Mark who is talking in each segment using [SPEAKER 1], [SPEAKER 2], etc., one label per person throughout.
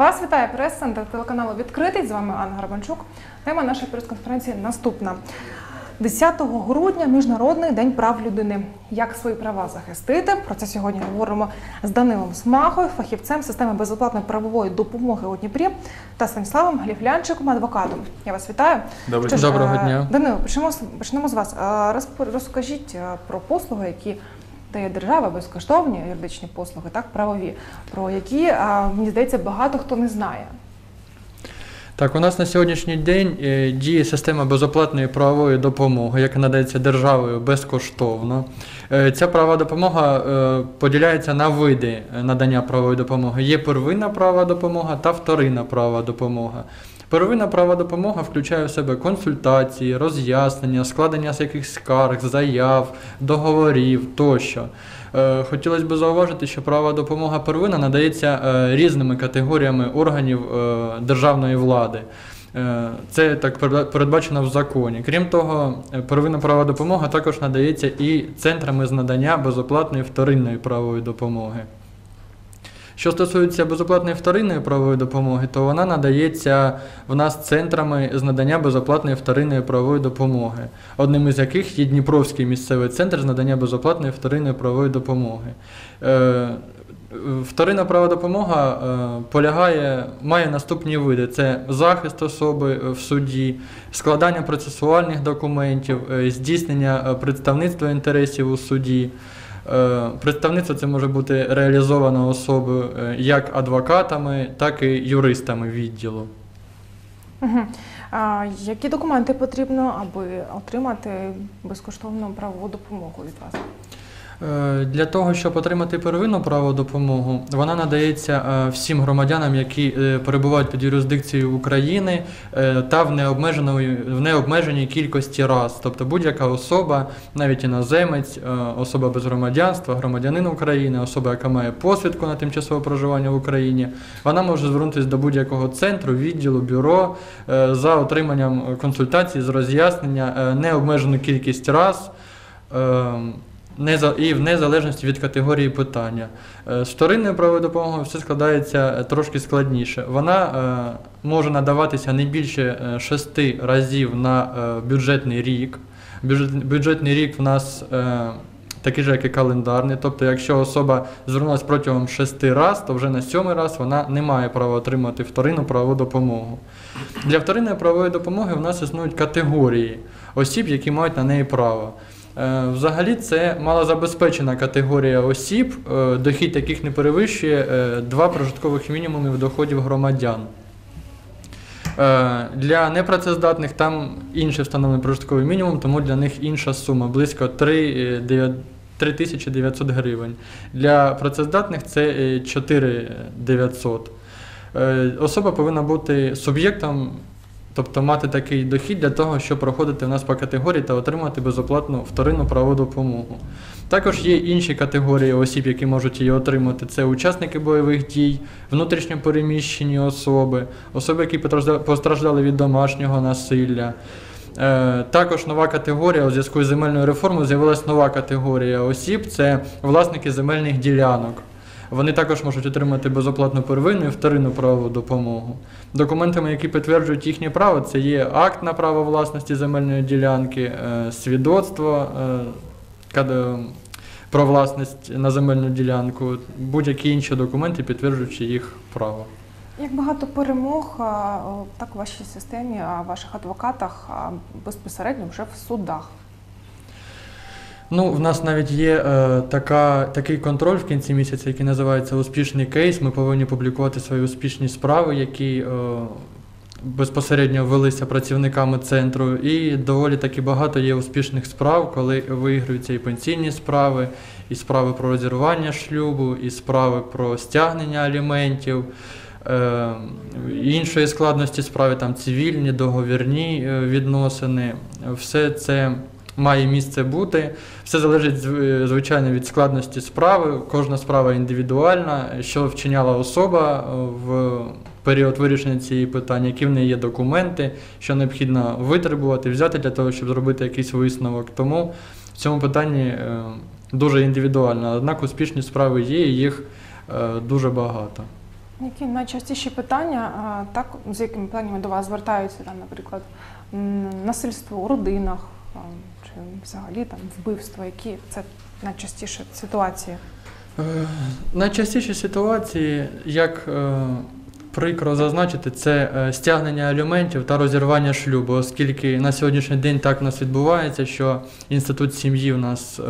[SPEAKER 1] Вас вітає прес-центр телеканалу Відкритий. З вами Анна Гарбанчук. Тема нашої прес-конференції наступна. 10 грудня Міжнародний день прав людини. Як свої права захистити? Про це сьогодні говоримо з Данилом Смахою, фахівцем системи безоплатної правової допомоги у Дніпрі та Станіславом Гліфлянчиком, адвокатом. Я вас вітаю.
[SPEAKER 2] Добрий
[SPEAKER 1] Що ж,
[SPEAKER 3] Доброго
[SPEAKER 1] е,
[SPEAKER 3] дня.
[SPEAKER 1] Данило, почнемо, з- почнемо з вас. Е, Розкажіть е, про послуги, які дає держава, безкоштовні юридичні послуги, так правові, про які, мені здається, багато хто не знає.
[SPEAKER 3] Так, у нас на сьогоднішній день е, діє система безоплатної правової допомоги, яка надається державою безкоштовно. Е, Ця правова допомога е, поділяється на види надання правової допомоги. Є первинна правова допомога та вторинна правова допомога. Первинна правова допомога включає в себе консультації, роз'яснення, складення якихось скарг, заяв, договорів тощо. Е, Хотілося б зауважити, що права допомога первинна надається е, різними категоріями органів е, державної влади. Це так передба- передбачено в законі. Крім того, первинна права допомога також надається і центрами з надання безоплатної вторинної правової допомоги. Що стосується безоплатної вторинної правової допомоги, то вона надається в нас центрами з надання безоплатної вторинної правової допомоги, одним із яких є Дніпровський місцевий центр з надання безоплатної вторинної правової допомоги. Е, Вторинна права допомога е, полягає, має наступні види: це захист особи е, в суді, складання процесуальних документів, здійснення представництва інтересів у суді. Е, Представництво це може бути реалізовано особою е, як адвокатами, так і юристами відділу.
[SPEAKER 1] Угу. А, які документи потрібно, аби отримати безкоштовну правову допомогу від вас?
[SPEAKER 3] Е, Для того, щоб отримати первинну правову допомогу, вона надається е, всім громадянам, які е, перебувають під юрисдикцією України та в необмеженої в необмеженій кількості раз. Тобто будь-яка особа, навіть іноземець, особа без громадянства, громадянин України, особа, яка має посвідку на тимчасове проживання в Україні, вона може звернутися до будь-якого центру, відділу, бюро за отриманням консультацій з роз'яснення необмежену кількість раз. Е, і в незалежності від категорії питання. Е, З вторинною правовою допомогою все складається е, трошки складніше. Вона е, може надаватися не більше е, шести разів на е, бюджетний рік. Бюджетний рік в нас е, такий же, як і календарний. Тобто, якщо особа звернулася протягом шести разів, то вже на сьомий раз вона не має права отримати вторинну правову допомогу. Для вторинної правової допомоги в нас існують категорії осіб, які мають на неї право. Е, Взагалі це малозабезпечена категорія осіб, е, дохід яких не перевищує е, два прожиткових мінімумів доходів громадян. Для непрацездатних там інший встановлений прожитковий мінімум, тому для них інша сума близько 3, е, 9 3900 гривень. Для працездатних це е, 4900. Е, Особа повинна бути суб'єктом, тобто мати такий дохід для того, щоб проходити в нас по категорії та отримати безоплатну вторинну правову допомогу. Також є інші категорії осіб, які можуть її отримати. Це учасники бойових дій, внутрішньо переміщені особи, особи, які постражда- постраждали від домашнього насилля. Е, Також нова категорія у зв'язку з земельною реформою з'явилася нова категорія осіб це власники земельних ділянок. Вони також можуть отримати безоплатну первинну і вторинну правову допомогу. Документами, які підтверджують їхнє право, це є акт на право власності земельної ділянки, е, свідоцтво е, про власність на земельну ділянку, будь-які інші документи, підтверджуючи їх право.
[SPEAKER 1] Як багато перемог так у вашій системі, а, ваших адвокатах безпосередньо вже в судах?
[SPEAKER 3] Ну, в нас навіть є е, така, такий контроль в кінці місяця, який називається успішний кейс. Ми повинні публікувати свої успішні справи, які е, безпосередньо велися працівниками центру. І доволі таки багато є успішних справ, коли виграються і пенсійні справи, і справи про розірвання шлюбу, і справи про стягнення аліментів. Е, іншої складності справи, там цивільні, договірні е, відносини. Все це має місце бути. Все залежить звичайно від складності справи. Кожна справа індивідуальна, що вчиняла особа е, в період вирішення цієї питання, які в неї є документи, що необхідно витребувати, взяти для того, щоб зробити якийсь висновок. Тому в цьому питанні е, дуже індивідуально. Однак успішні справи є, і їх е, дуже багато.
[SPEAKER 1] Які найчастіші питання, так, з якими питаннями до вас звертаються, наприклад, насильство у родинах чи взагалі там вбивство, які це найчастіші ситуації?
[SPEAKER 3] Е, Найчастіші ситуації, як е, прикро зазначити, це е, стягнення аліментів та розірвання шлюбу, оскільки на сьогоднішній день так у нас відбувається, що інститут сім'ї в нас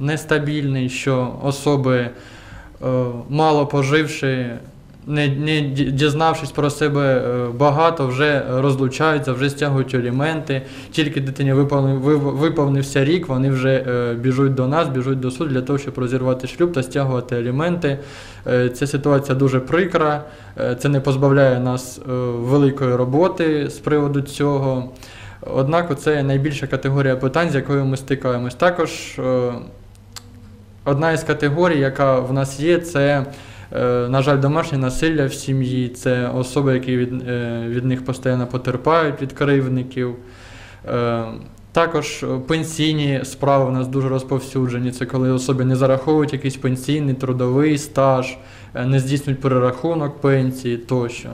[SPEAKER 3] нестабільний, що особи, мало поживши, не, не дізнавшись про себе е, багато, вже розлучаються, вже стягують аліменти. Тільки дитині виповнив, виповнився рік, вони вже е, біжуть до нас, біжуть до суду для того, щоб розірвати шлюб та стягувати аліменти. Е, Ця ситуація дуже прикра, це не позбавляє нас великої роботи з приводу цього. Однак це найбільша категорія питань, з якою ми стикаємось. Також одна із категорій, яка в нас є, це, на жаль, домашнє насилля в сім'ї, це особи, які від, е, від них постійно потерпають від кривдників. Е, Також е, пенсійні справи в нас дуже розповсюджені. Це коли особі не зараховують якийсь пенсійний трудовий стаж, е, не здійснюють перерахунок пенсії тощо.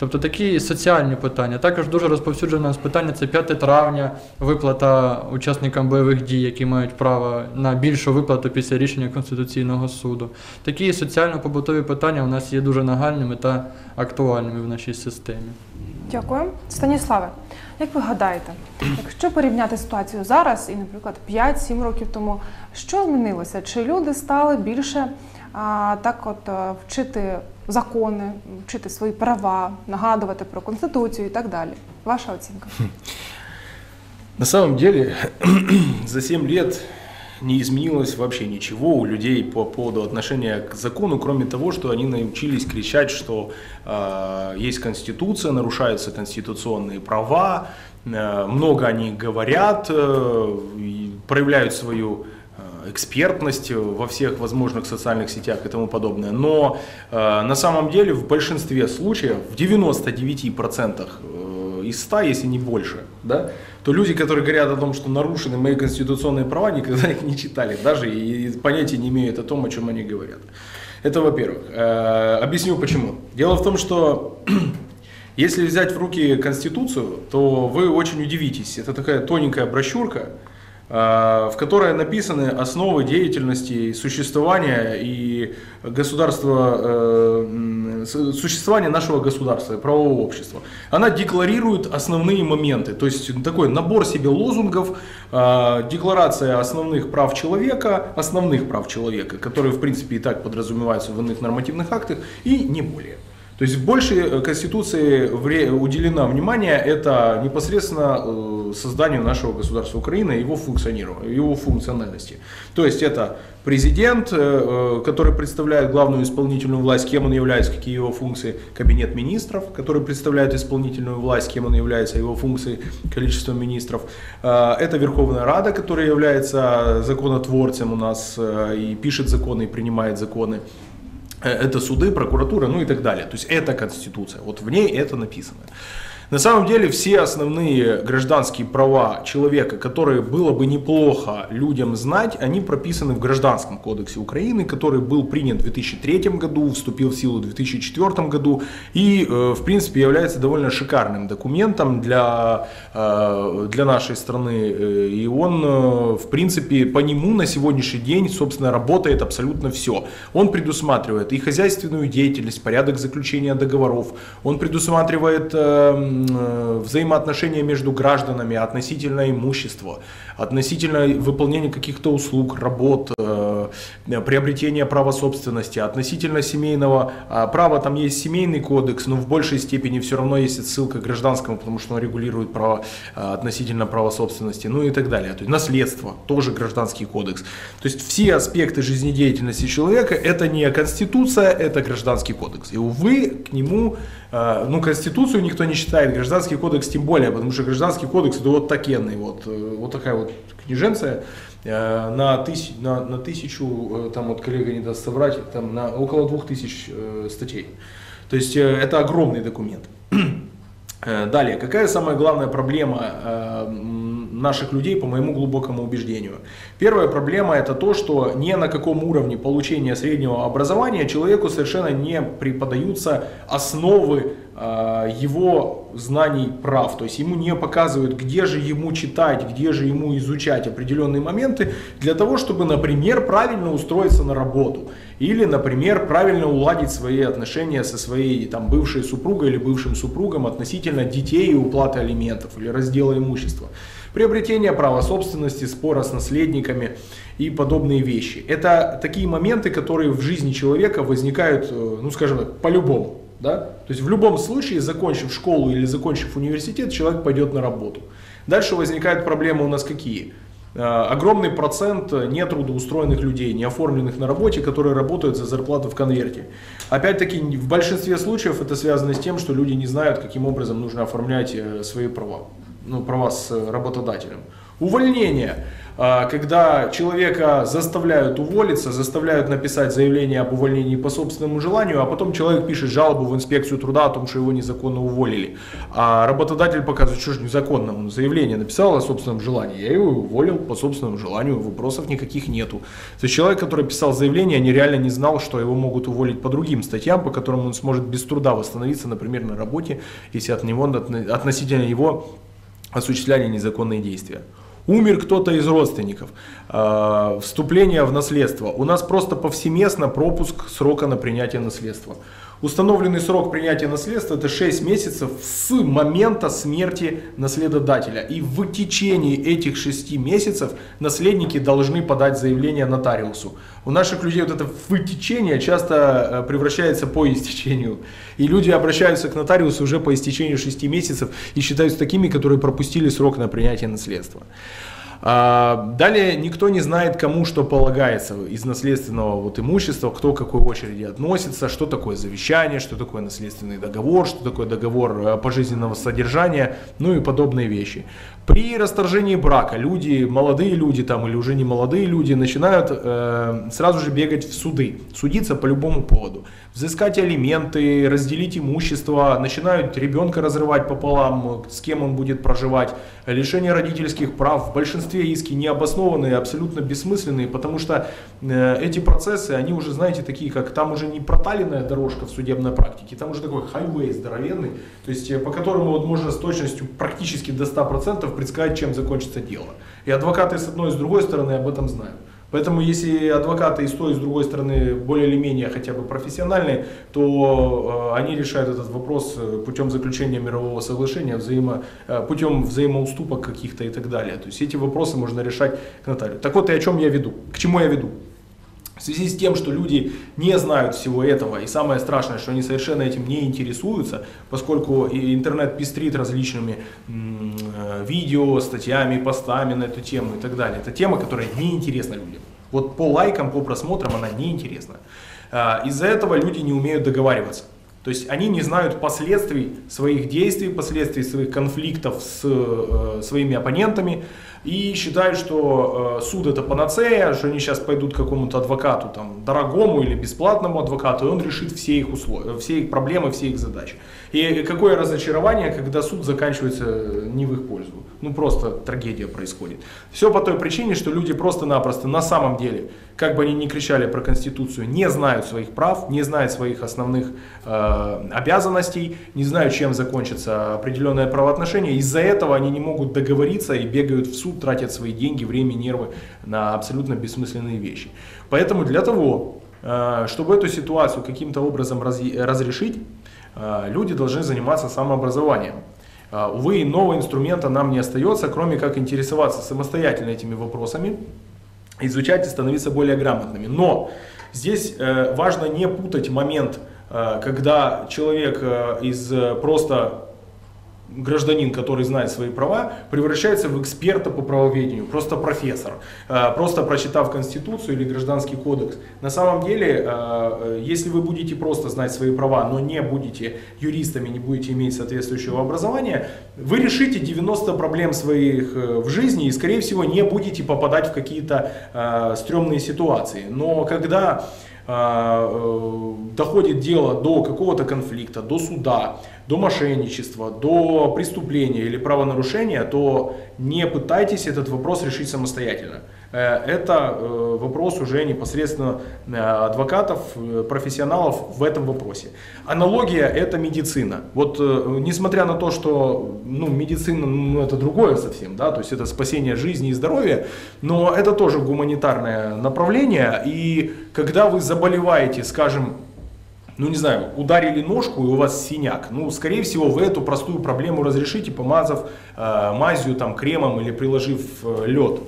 [SPEAKER 3] Тобто такі соціальні питання. Також дуже розповсюджене нас питання це 5 травня, виплата учасникам бойових дій, які мають право на більшу виплату після рішення Конституційного суду. Такі соціально-побутові питання у нас є дуже нагальними та актуальними в нашій системі.
[SPEAKER 1] Дякую. Станіславе, як ви гадаєте, якщо порівняти ситуацію зараз і, наприклад, 5-7 років тому, що змінилося? Чи люди стали більше а, так от е, вчити закони, вчити свої права, нагадувати про конституцію і так далі? Ваша оцінка?
[SPEAKER 2] На самом деле, за 7 лет не изменилось вообще ничего у людей по поводу отношения к закону, кроме того, что они научились кричать, что э, есть конституция, нарушаются конституционные права, э, много они говорят, э, и проявляют свою э, экспертность во всех возможных социальных сетях и тому подобное. Но э, на самом деле в большинстве случаев, в 99% э, из 100, если не больше, да, то люди, которые говорят о том, что нарушены мои конституционные права, никогда их не читали даже и понятия не имеют о том, о чем они говорят. Это во-первых. Э, Объясню почему. Дело в том, что если взять в руки Конституцию, то вы очень удивитесь. Это такая тоненькая брошюрка, в которой написаны основы деятельности существования и государства, э, существования нашего государства, правового общества. Она декларирует основные моменты, то есть такой набор себе лозунгов, э, декларация основных прав человека, основных прав человека, которые в принципе и так подразумеваются в иных нормативных актах, и не более. То есть больше э, Конституции уделено внимание это непосредственно э, созданию нашего государства Украины, его функционированию, его функциональности. То есть это президент, э, который представляет главную исполнительную власть, кем он является, какие его функции, кабинет министров, который представляет исполнительную власть, кем он является, его функции, количество министров. Это Верховная Рада, которая является законотворцем у нас и пишет законы, и принимает законы. Э, Это суды, прокуратура, ну и так далее. То есть это Конституция. Вот в ней это написано. На самом деле все основные гражданские права человека, которые было бы неплохо людям знать, они прописаны в Гражданском кодексе Украины, который был принят в 2003 году, вступил в силу в 2004 году и, э, в принципе, является довольно шикарным документом для, э, для нашей страны. Э, И он, в принципе, по нему на сегодняшний день, собственно, работает абсолютно все. Он предусматривает и хозяйственную деятельность, порядок заключения договоров, он предусматривает э, м, э, взаимоотношения между гражданами относительно имущества, относительно выполнения каких-то услуг, работ, э, приобретения права собственности, относительно семейного а, права, там есть семейный кодекс, но в большей степени все равно есть отсылка к гражданскому, потому что он регулирует право относительно права собственности, ну и так далее. То есть наследство, тоже гражданский кодекс. То есть все аспекты жизнедеятельности человека это не конституция, это гражданский кодекс. И увы, к нему, э, ну конституцию никто не считает, гражданский кодекс тем более, потому что гражданский кодекс это вот такенный, вот, э, вот такая вот книженция э, на, тысяч, на, на тысячу, э, там вот коллега не даст соврать, там на около двух тысяч статей. То есть это огромный документ. Далее, какая самая главная проблема наших людей, по моему глубокому убеждению. Первая проблема это то, что ни на каком уровне получения среднего образования человеку совершенно не преподаются основы его знаний прав. То есть ему не показывают, где же ему читать, где же ему изучать определенные моменты для того, чтобы, например, правильно устроиться на работу. Или, например, правильно уладить свои отношения со своей там, бывшей супругой или бывшим супругом относительно детей и уплаты алиментов или раздела имущества. Приобретение права собственности, спора с наследниками и подобные вещи. Это такие моменты, которые в жизни человека возникают, э, ну скажем так, по-любому. Да? То есть в любом случае, закончив школу или закончив университет, человек пойдет на работу. Дальше возникают проблемы у нас какие? Э, огромный процент нетрудоустроенных людей, не оформленных на работе, которые работают за зарплату в конверте. Опять-таки, в большинстве случаев это связано с тем, что люди не знают, каким образом нужно оформлять э, свои права, ну, права с работодателем. Увольнение. А, когда человека заставляют уволиться, заставляют написать заявление об увольнении по собственному желанию, а потом человек пишет жалобу в инспекцию труда о том, что его незаконно уволили. А работодатель показывает, что же незаконно, он заявление написал о собственном желании, я его уволил по собственному желанию, вопросов никаких нету. То есть человек, который писал заявление, нереально не знал, что его могут уволить по другим статьям, по которым он сможет без труда восстановиться, например, на работе, если от него относительно его осуществляли незаконные действия умер кто-то из родственников, э, вступление в наследство. У нас просто повсеместно пропуск срока на принятие наследства. Установленный срок принятия наследства это 6 месяцев с момента смерти наследодателя. И в течение этих 6 месяцев наследники должны подать заявление нотариусу. У наших людей вот это вытечение часто э, превращается по истечению. И люди обращаются к нотариусу уже по истечению 6 месяцев и считаются такими, которые пропустили срок на принятие наследства. А, далее никто не знает, кому что полагается из наследственного вот имущества, кто к какой очереди относится, что такое завещание, что такое наследственный договор, что такое договор э, пожизненного содержания, ну и подобные вещи. При расторжении брака люди, молодые люди там или уже не молодые люди начинают э, сразу же бегать в суды, судиться по любому поводу, взыскать алименты, разделить имущество, начинают ребенка разрывать пополам, с кем он будет проживать, лишение родительских прав. В большинстве иски необоснованные, абсолютно бессмысленные, потому что э, эти процессы, они уже, знаете, такие, как там уже не проталенная дорожка в судебной практике, там уже такой хайвей здоровенный, то есть э, по которому вот можно с точностью практически до 100% предсказать, чем закончится дело. И адвокаты с одной и с другой стороны об этом знают. Поэтому если адвокаты и с той, и с другой стороны более или менее хотя бы профессиональные, то э, они решают этот вопрос э, путем заключения мирового соглашения, взаимо, э, путем взаимоуступок каких-то и так далее. То есть эти вопросы можно решать к нотариусу. Так вот и о чем я веду, к чему я веду. В связи с тем, что люди не знают всего этого, и самое страшное, что они совершенно этим не интересуются, поскольку интернет пестрит различными видео, статьями, постами на эту тему и так далее. Это тема, которая не интересна людям. Вот по лайкам, по просмотрам она не интересна. Э, из-за этого люди не умеют договариваться. То есть они не знают последствий своих действий, последствий своих конфликтов с э, своими оппонентами и считают, что э, суд это панацея, что они сейчас пойдут к какому-то адвокату, там, дорогому или бесплатному адвокату, и он решит все их, условия, все их проблемы, все их задачи. И какое разочарование, когда суд заканчивается не в их пользу. Ну просто трагедия происходит. Все по той причине, что люди просто-напросто на самом деле, как бы они ни кричали про Конституцию, не знают своих прав, не знают своих основных э, обязанностей, не знают, чем закончится определенное правоотношение. Из-за этого они не могут договориться и бегают в суд, тратят свои деньги, время, нервы на абсолютно бессмысленные вещи. Поэтому для того, э, чтобы эту ситуацию каким-то образом раз, разрешить, э, люди должны заниматься самообразованием. А, увы, нового инструмента нам не остается, кроме как интересоваться самостоятельно этими вопросами, изучать и становиться более грамотными. Но здесь э, важно не путать момент, э, когда человек э, из просто гражданин, который знает свои права, превращается в эксперта по правоведению, просто профессор, э, просто прочитав Конституцию или Гражданский кодекс. На самом деле, э, если вы будете просто знать свои права, но не будете юристами, не будете иметь соответствующего образования, вы решите 90 проблем своих э, в жизни и, скорее всего, не будете попадать в какие-то стрёмные ситуации. Но когда доходит дело до какого-то конфликта, до суда, до мошенничества, до преступления или правонарушения, то не пытайтесь этот вопрос решить самостоятельно. Э, Это э, вопрос уже непосредственно э, адвокатов, профессионалов в этом вопросе. Аналогия – это медицина. Вот несмотря на то, что ну, медицина ну, это другое совсем, да, то есть это спасение жизни и здоровья, но это тоже гуманитарное направление. И когда вы заболеваете, скажем, ну не знаю, ударили ножку и у вас синяк, ну скорее всего вы эту простую проблему разрешите, помазав э, мазью, там, кремом или приложив э, лед.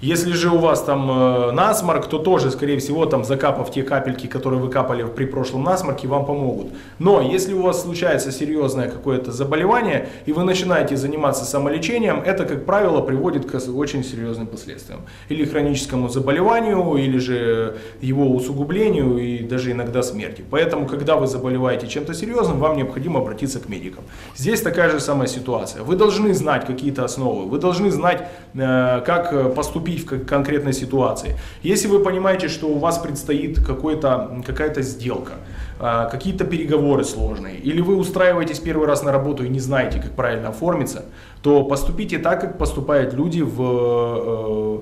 [SPEAKER 2] Если же у вас там э, насморк, то тоже, скорее всего, там закапав те капельки, которые вы капали при прошлом насморке, вам помогут. Но если у вас случается серьезное какое-то заболевание, и вы начинаете заниматься самолечением, это, как правило, приводит к очень серьезным последствиям. Или хроническому заболеванию, или же его усугублению, и даже иногда смерти. Поэтому, когда вы заболеваете чем-то серьезным, вам необходимо обратиться к медикам. Здесь такая же самая ситуация. Вы должны знать какие-то основы, вы должны знать, э, как э, поступить в кон- конкретной ситуации. Если вы понимаете, что у вас предстоит какая-то сделка, а, какие-то переговоры сложные, или вы устраиваетесь первый раз на работу и не знаете, как правильно оформиться, то поступите так, как поступают люди в э,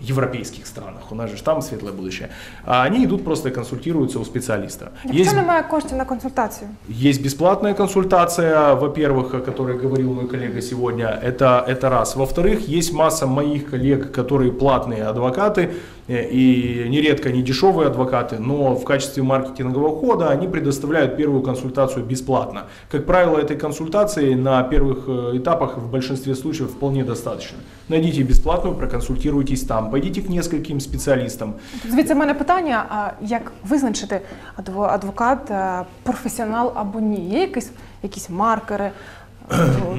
[SPEAKER 2] европейских странах. У нас же там светлое будущее. А они идут просто и консультируются у специалиста.
[SPEAKER 1] Якщо немає коштів на консультацію,
[SPEAKER 2] Есть бесплатная консультация, во-первых, о которой говорил мой коллега сегодня, это, это раз. Во-вторых, есть масса моих коллег, которые платные адвокаты, э, и нередко не дешевые адвокаты, но в качестве маркетингового хода они предоставляют первую консультацию бесплатно. Как правило, этой консультации на первых э, этапах в большинстве случаев вполне достаточно. Найдите бесплатную, проконсультируйтесь там, пойдите к нескольким специалистам,
[SPEAKER 1] звідси в мене питання: а як визначити адво- адвокат, е, професіонал або ні? Є якісь, якісь маркери?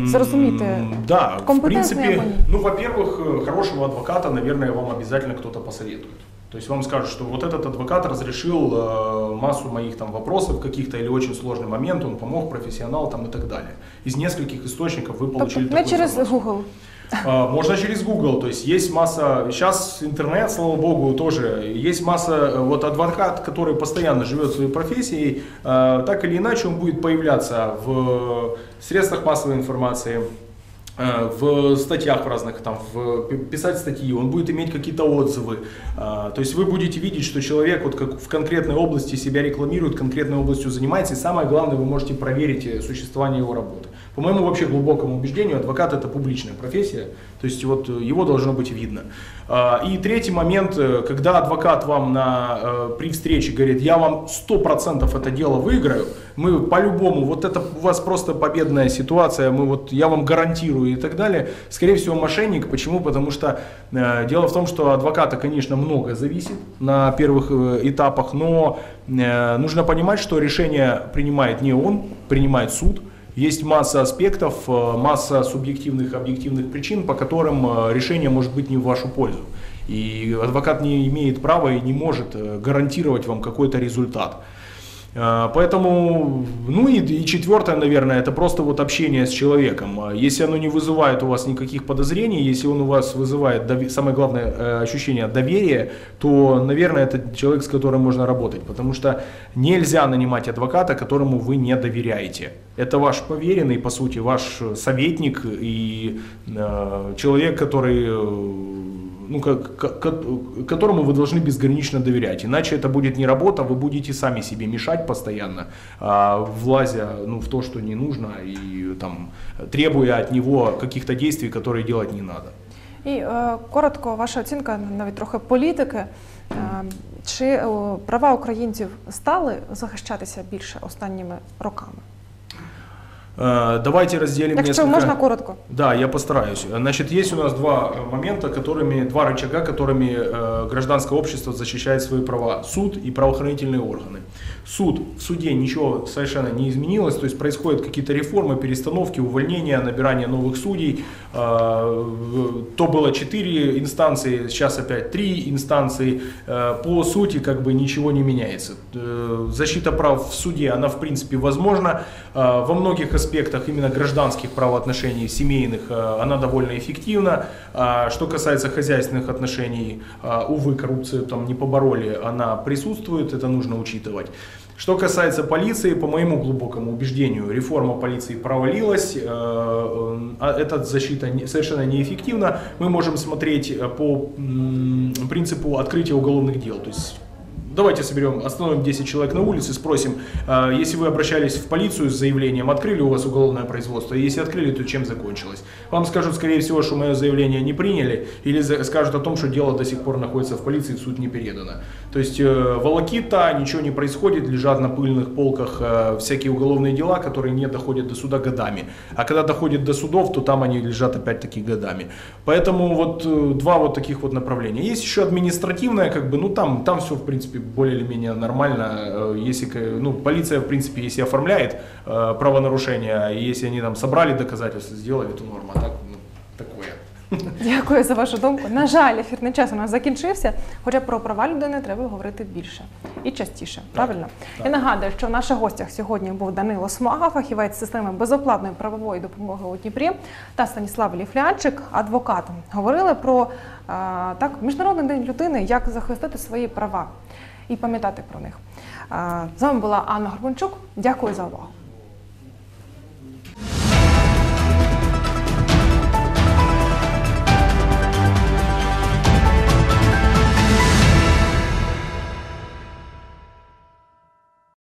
[SPEAKER 1] Зрозуміти.
[SPEAKER 2] Да, в принципе, ну, во-первых, э, хорошего адвоката, наверное, вам обязательно кто-то посоветует. То есть вам скажут, что вот этот адвокат разрешил э, массу моих там вопросов каких-то или очень сложный момент, он помог, профессионал там и так далее. Из нескольких источников вы
[SPEAKER 1] Тобто
[SPEAKER 2] получили
[SPEAKER 1] не
[SPEAKER 2] такую
[SPEAKER 1] через. Google.
[SPEAKER 2] А, Можно через Google, то есть есть масса, сейчас интернет, слава богу, тоже, есть масса, э, вот адвокат, который постоянно живет своей профессией, э, так или иначе он будет появляться в средствах массовой информации, э, в статьях разных, там, в, пи- писать статьи, он будет иметь какие-то отзывы. То есть вы будете видеть, что человек вот как в конкретной области себя рекламирует, конкретной областью занимается, и самое главное, вы можете проверить существование его работы. По моему вообще глубокому убеждению, адвокат это публичная профессия, то есть вот э, его должно быть видно. А, И третий момент, э, когда адвокат вам на, э, при встрече говорит, я вам 100% это дело выиграю, мы по-любому, вот это у вас просто победная ситуация, мы вот, я вам гарантирую и так далее. Скорее всего, мошенник. Почему? Потому что дело в том, что адвоката, конечно, много зависит на первых этапах, но нужно понимать, что решение принимает не он, принимает суд. Есть масса аспектов, э, масса субъективных, объективных причин, по которым э, решение может быть не в вашу пользу. И адвокат не имеет права и не может э, гарантировать вам какой-то результат. Э, Поэтому, ну и, и четвертое, наверное, это просто вот общение с человеком. А Если оно не вызывает у вас никаких подозрений, если он у вас вызывает, дови- самое главное, э, ощущение доверия, то, наверное, это человек, с которым можно работать. Потому что нельзя нанимать адвоката, которому вы не доверяете. Это ваш поверенный, по сути, ваш советник и э, человек, который э, ну, как, как- ко- которому вы должны безгранично доверять. Иначе это будет не работа, вы будете сами себе мешать постоянно, а, влазя ну, в то, что не нужно, и там, требуя от него каких-то действий, которые делать не надо.
[SPEAKER 1] І е, коротко, ваша оцінка, навіть трохи політики. Е, чи е, права українців стали захищатися більше останніми роками?
[SPEAKER 2] Э, Давайте разделим
[SPEAKER 1] Якщо
[SPEAKER 2] несколько...
[SPEAKER 1] можна коротко.
[SPEAKER 2] Да, я постараюсь. Значит, есть у нас два э, момента, которыми, два рычага, которыми э, гражданское общество защищает свои права. Суд и правоохранительные органы. Суд. В суде ничего совершенно не изменилось, то есть происходят какие-то реформы, перестановки, увольнения, набирание новых судей. Э, То было четыре инстанции, сейчас опять три инстанции. Э, По сути, как бы ничего не меняется. Э, Защита прав в суде, она в принципе возможна. Э, Во многих аспектах именно гражданских правоотношений, семейных, э, она довольно эффективна. А Что касается хозяйственных отношений, э, увы, коррупцию там не побороли, она присутствует, это нужно учитывать. Что касается полиции, по моему глубокому убеждению, реформа полиции провалилась, э, а эта защита совершенно неэффективна. Мы можем смотреть по принципу открытия уголовных дел. То есть Давайте соберем, остановим 10 человек на улице, спросим, э, если вы обращались в полицию с заявлением, открыли у вас уголовное производство, если открыли, то чем закончилось? Вам скажут, скорее всего, что мое заявление не приняли, или за- скажут о том, что дело до сих пор находится в полиции, суд не передано. То есть э, волокита, ничего не происходит, лежат на пыльных полках э, всякие уголовные дела, которые не доходят до суда годами. А когда доходят до судов, то там они лежат опять-таки годами. Поэтому вот э, два вот таких вот направления. Есть еще административное, как бы, ну там, там все в принципе более или менее нормально. Э, Если, ну, полиция в принципе, если оформляет э, правонарушения, и если они там собрали доказательства, сделали, то норма. А так, ну, такое.
[SPEAKER 1] Дякую за вашу думку. На жаль, ефірний час у нас закінчився. Хоча про права людини треба говорити більше і частіше. Правильно?
[SPEAKER 2] так.
[SPEAKER 1] Я нагадую, що в наших гостях сьогодні був Данило Смага, фахівець системи безоплатної правової допомоги у Дніпрі, та Станіслав Ліфлянчик, адвокат. Говорили про а, так міжнародний день людини, як захистити свої права і пам'ятати про них. А, з вами була Анна Горбанчук. Дякую за увагу.